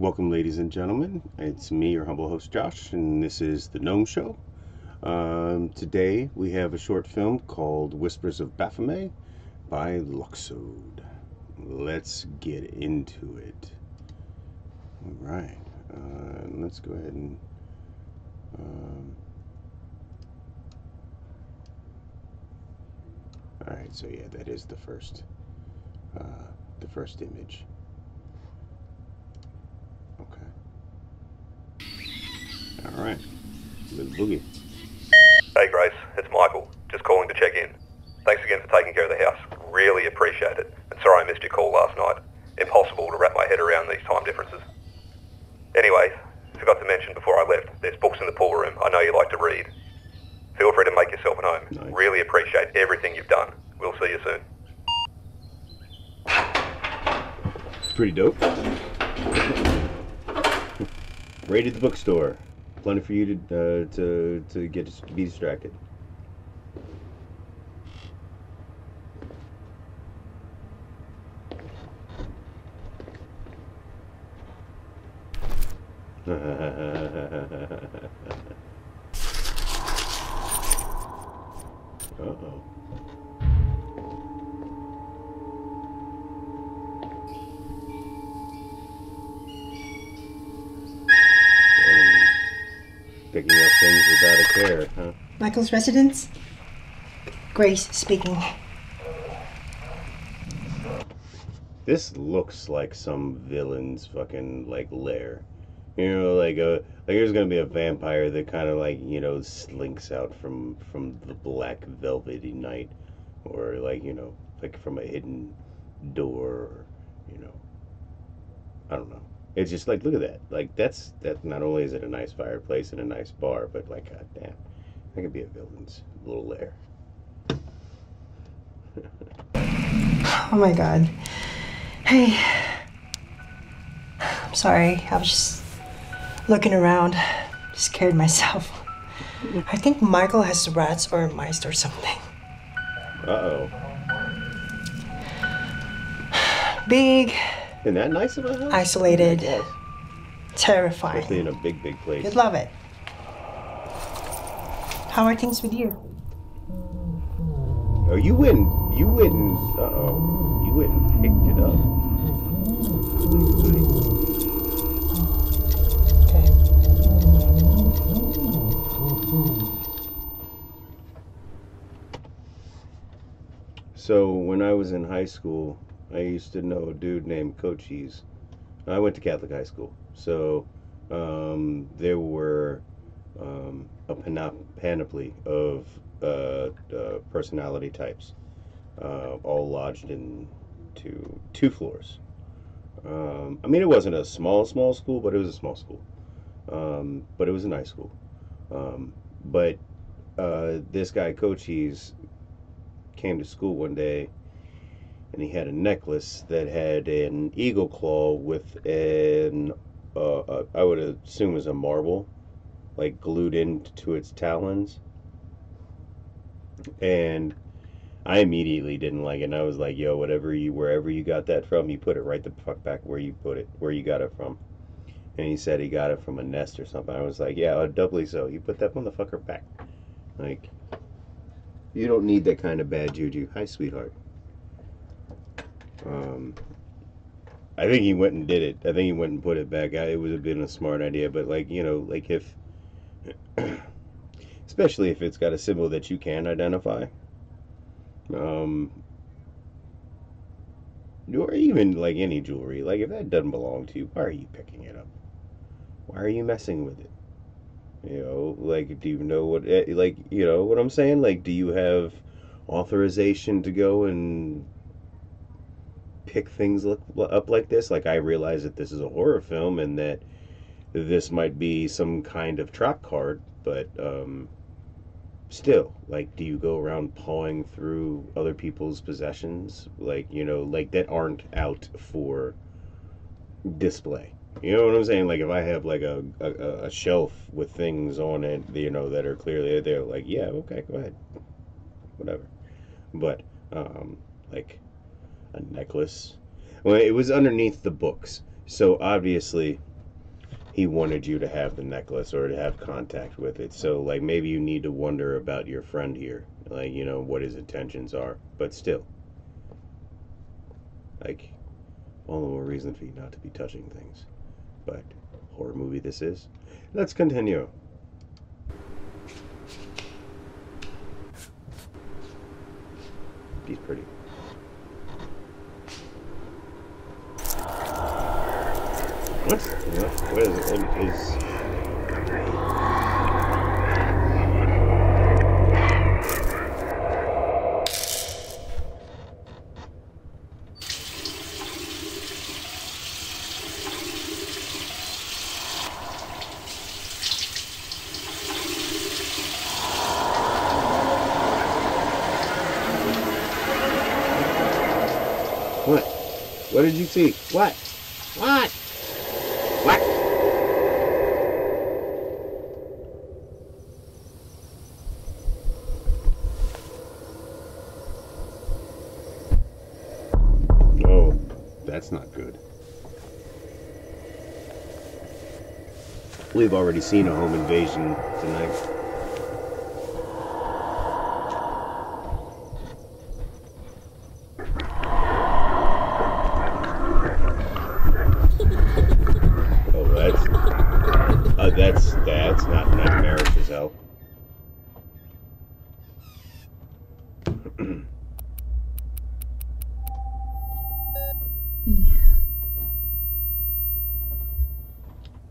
Welcome, ladies and gentlemen. It's me, your humble host Josh, and this is the Gnome Show. Um, today we have a short film called Whispers of Baphomet by Loxode. Let's get into it. All right, uh, let's go ahead and. Um, all right, so yeah, that is the first, uh, the first image. All right. Boogie. Hey Grace, it's Michael. Just calling to check in. Thanks again for taking care of the house. Really appreciate it. And sorry I missed your call last night. Impossible to wrap my head around these time differences. Anyway, forgot to mention before I left, there's books in the pool room. I know you like to read. Feel free to make yourself at home. Nice. Really appreciate everything you've done. We'll see you soon. Pretty dope. Raided the bookstore. Plenty for you to uh, to to get to be distracted. Uh-oh. Picking up things without a care, huh? Michael's residence? Grace speaking. This looks like some villain's fucking like lair. You know, like a like there's gonna be a vampire that kind of like you know slinks out from from the black velvety night, or like you know like from a hidden door, or, you know. I don't know. It's just like look at that. Like that's that. Not only is it a nice fireplace and a nice bar, but like god damn, that could be a villain's little lair. Oh my god. Hey. I'm sorry. I was just looking around. Scared myself. I think Michael has rats or mice or something. Uh oh. Big, Isn't that nice of a house? isolated, Yes. terrifying. Especially in a big, big place. You'd love it. How are things with you? Oh, you went, you went, uh oh, you and picked it up. Okay. So when I was in high school, I used to know a dude named Cochise. I went to Catholic high school, so um, there were um, a panop- panoply of uh, uh, personality types, uh, all lodged in two two floors. Um, I mean, it wasn't a small small school, but it was a small school. Um, but it was a nice school. Um, but uh, this guy Cochise came to school one day and he had a necklace that had an eagle claw with an uh, uh, I would assume is a marble like glued into its talons. And I immediately didn't like it and I was like yo whatever you wherever you got that from you put it right the fuck back where you put it where you got it from. And he said he got it from a nest or something. I was like yeah doubly so. You put that motherfucker back. Like you don't need that kind of bad juju. Hi, sweetheart. Um, I think he went and did it. I think he went and put it back. It would have been a smart idea, but like you know, like if, especially if it's got a symbol that you can identify, um, or even like any jewelry, like if that doesn't belong to you, why are you picking it up? Why are you messing with it? You know, like, do you know what, eh, like, you know what I'm saying? Like, do you have authorization to go and pick things look, up like this? Like, I realize that this is a horror film and that this might be some kind of trap card, but, um, still, like, do you go around pawing through other people's possessions? Like, you know, like, that aren't out for display? You know what I'm saying? Like if I have like a, a, a shelf with things on it, you know, that are clearly there, like, yeah, okay, go ahead. Whatever. But, um, like a necklace. Well, it was underneath the books. So obviously he wanted you to have the necklace or to have contact with it. So like maybe you need to wonder about your friend here, like you know what his intentions are. But still, like all the more reason for you not to be touching things. But horror movie this is. Let's continue. He's pretty. What? What, what is it? Is what? What did you see? What? What? Oh, that's not good. We've already seen a home invasion tonight. Oh, that's uh, that's that's not nightmarish as hell.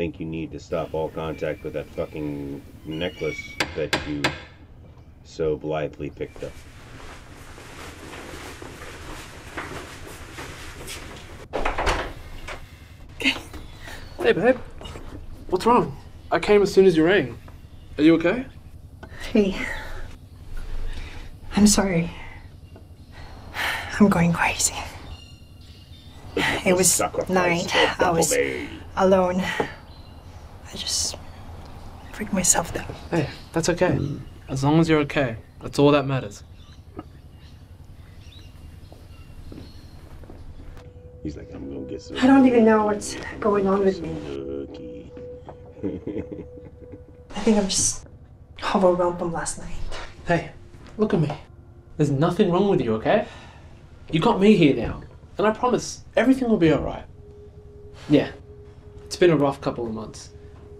Think you need to stop all contact with that fucking necklace that you so blithely picked up. Hey, babe. What's wrong? I came as soon as you rang. Are you okay? Hey. I'm sorry. I'm going crazy. It was Sacrifice night. I was alone. I just freaked myself out. Hey, that's okay. As long as you're okay. That's all that matters. He's like, I'm gonna get some. I don't even know what's going on with me. Cookie. I think I'm just overwhelmed from last night. Hey, look at me. There's nothing wrong with you, okay? You got me here now. And I promise, everything will be alright. Yeah, it's been a rough couple of months.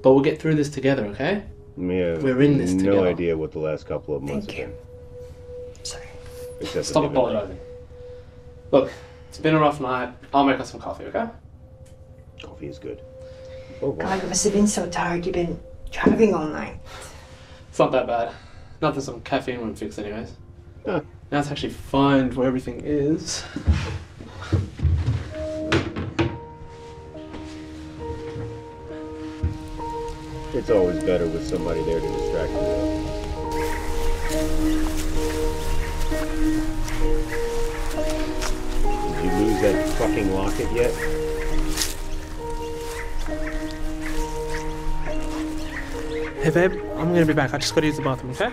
But we'll get through this together, okay? Yeah, We're in this no together. No idea what the last couple of months Thank have you. been. Sorry. Except Stop that they've apologizing. Look, it's been a rough night. I'll make us some coffee, okay? Coffee is good. Oh, wow. God, you must have been so tired. You've been driving all night. It's not that bad. Nothing some caffeine won't fix, anyways. Huh. Now let's actually find where everything is. It's always better with somebody there to distract you. Did you lose that fucking locket yet? Hey, babe, I'm gonna be back. I just gotta use the bathroom, okay?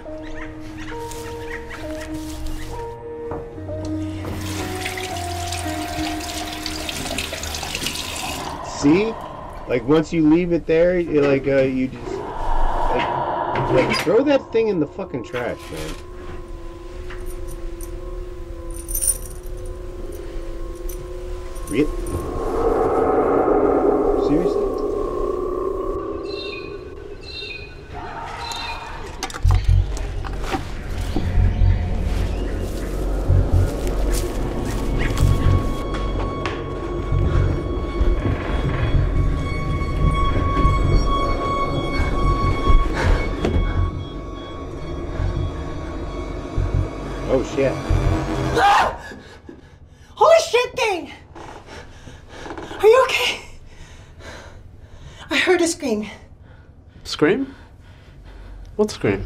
See? Like once you leave it there, like uh, you just like, like throw that thing in the fucking trash, man. Shit. Ah! Holy shit, thing! Are you okay? I heard a scream. Scream? What scream?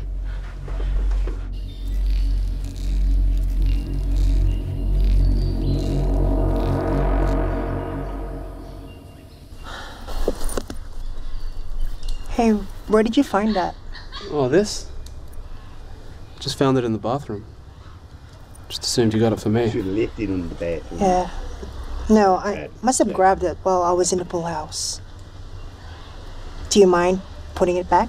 Hey, where did you find that? Oh, this? Just found it in the bathroom. Just assumed you got it for me. Should have left it in the bathroom. Yeah. No, I Bad. must have Yeah. grabbed it while I was in the pool house. Do you mind putting it back?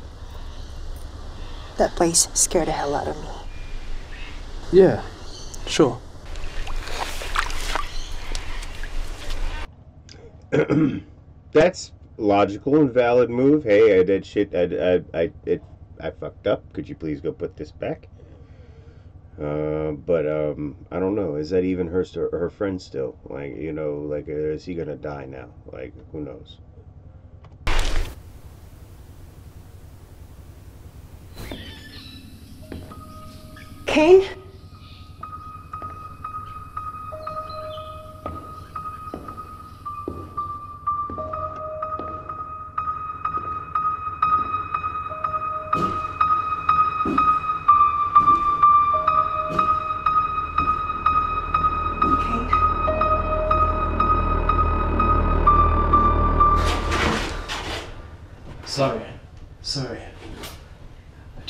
That place scared the hell out of me. Yeah, sure. That's logical and valid move. Hey, I did shit. I, I, I, it, I fucked up. Could you please go put this back? Uh, but um, I don't know. Is that even her st- her friend still? Like, you know, like, is he gonna die now? Like, who knows? Kane?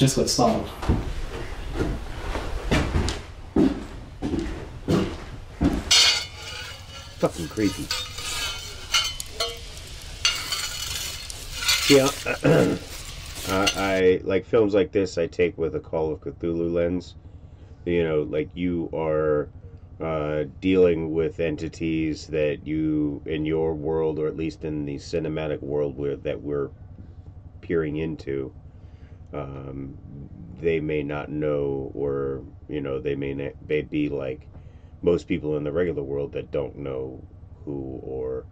Just got startled. Fucking creepy. Yeah, I, I like films like this. I take with a Call of Cthulhu lens. You know, like you are uh, dealing with entities that you, in your world, or at least in the cinematic world where that we're peering into, um, they may not know, or you know, they may not, may be like most people in the regular world that don't know who or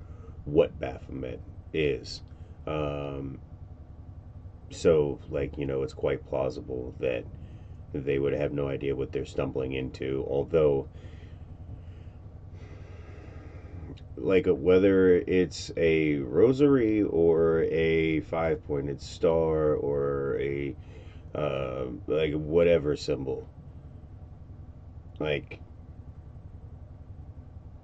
what Baphomet is. Um, so, like, you know, it's quite plausible that they would have no idea what they're stumbling into, although. Like whether it's a rosary or a five pointed star or a uh, like whatever symbol, like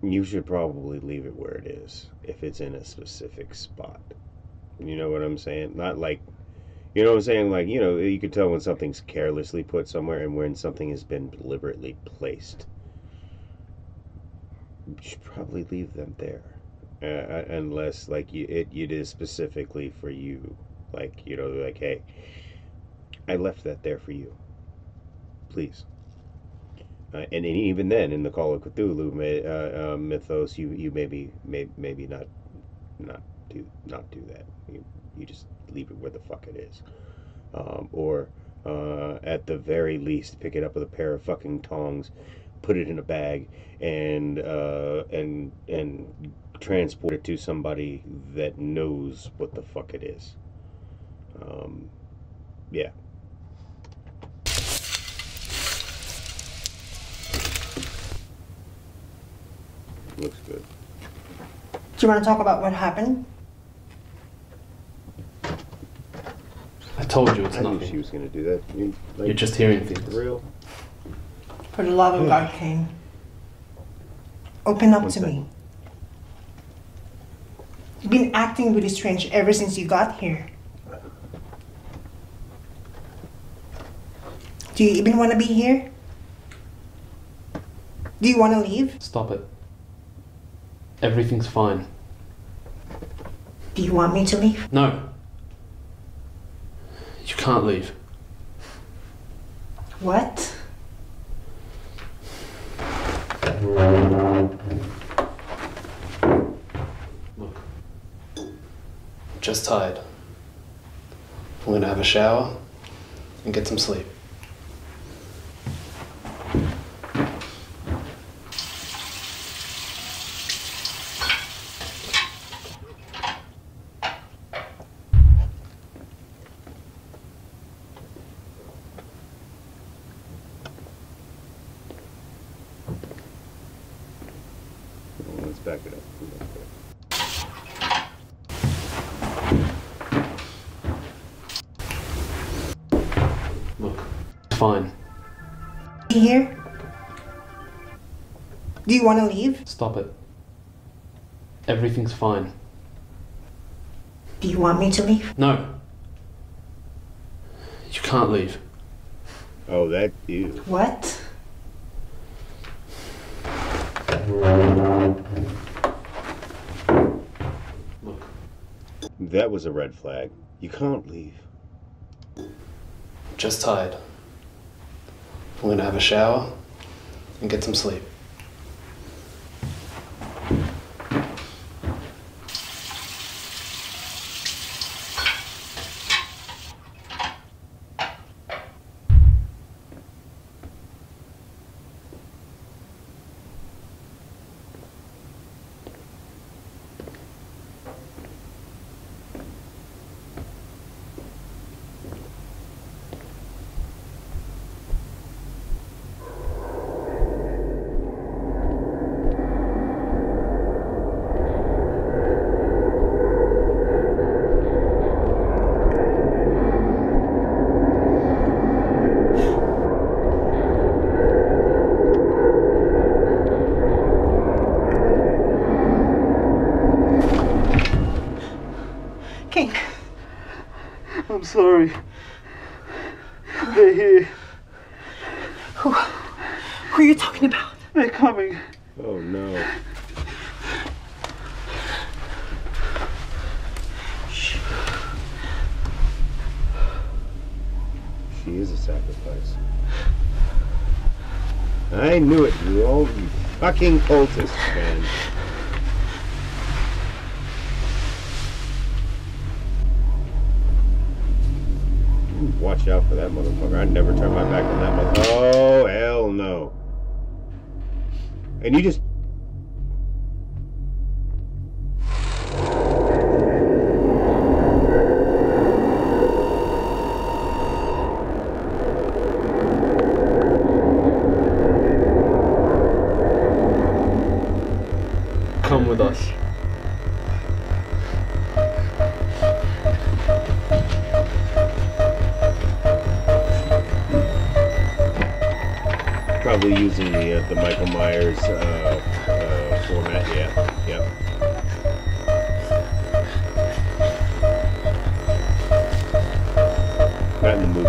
you should probably leave it where it is if it's in a specific spot. You know what I'm saying? Not like, you know what I'm saying? Like, you know, you could tell when something's carelessly put somewhere and when something has been deliberately placed. You should probably leave them there. Uh, unless, like, you, it, it is specifically for you. Like, you know, like, hey, I left that there for you. Please. Uh, and, and even then, in the Call of Cthulhu uh, uh, mythos, you you maybe may, maybe not not do not do that. You, you just leave it where the fuck it is, um, or uh, at the very least, pick it up with a pair of fucking tongs, put it in a bag, and uh, and and transport it to somebody that knows what the fuck it is. Um, yeah. Looks good. Do you want to talk about what happened? I told you it's I knew nothing. she was gonna do that. You, like, You're just hearing things. real. For the love of hmm. God, Kane. Open up One to second. me. You've been acting really strange ever since you got here. Do you even want to be here? Do you want to leave? Stop it. Everything's fine. Do you want me to leave? No. You can't leave. What? Just tired. I'm gonna have a shower and get some sleep. Let's back it up. Look. It's fine. Be here? Do you want to leave? Stop it. Everything's fine. Do you want me to leave? No. You can't leave. Oh, that you. What? Look. That was a red flag. You You can't leave. Just tired. I'm gonna have a shower and get some sleep. I'm sorry. They're here. who who are you talking about? They're coming. Oh no. She is a sacrifice. I knew it, you all you fucking cultists, man. Watch out for that motherfucker. I'd never turn my back on that mother. Oh, hell no. And you just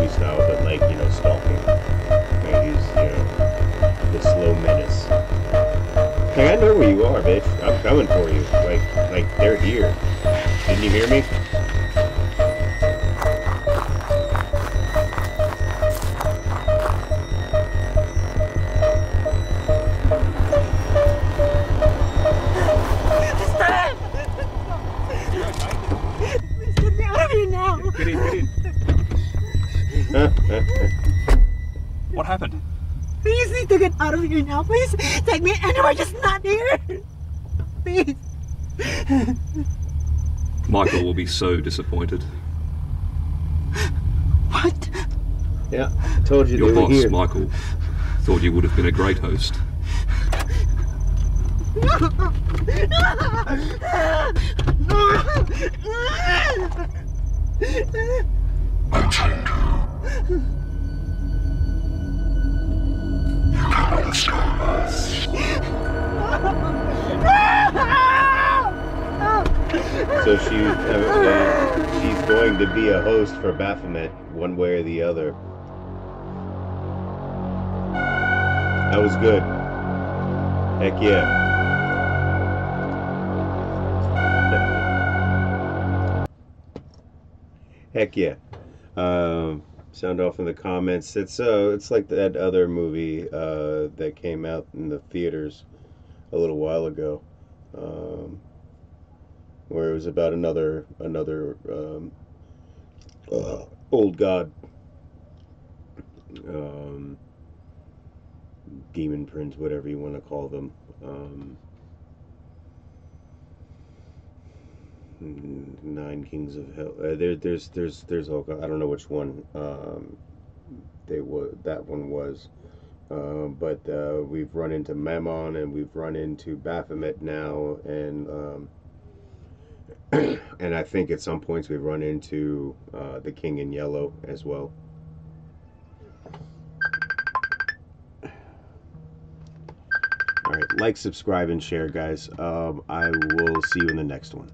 In style, but like you know, stalking. Like he's you know the slow menace. Hey, I know where you are, bitch. I'm coming for you. Like like they're here. Didn't you hear me? Now. Please take me anywhere, just not here. Please. Michael will be so disappointed. What? yeah, told you Your they were boss, here. Michael, thought you would have been a great host. So she, she's going to be a host for Baphomet, one way or the other. That was good. Heck yeah. Heck yeah. Um, sound off in the comments. It's uh, it's like that other movie uh, that came out in the theaters a little while ago. Um, where it was about another another um, uh, old god um, demon prince whatever you want to call them nine kings of hell uh, there there's there's there's all I don't know which one um, they were that one was uh, but uh, we've run into Mammon and we've run into Baphomet now and um, and I think at some points we've run into uh, the King in Yellow as well. All right, like, subscribe, and share, guys. Um, I will see you in the next one.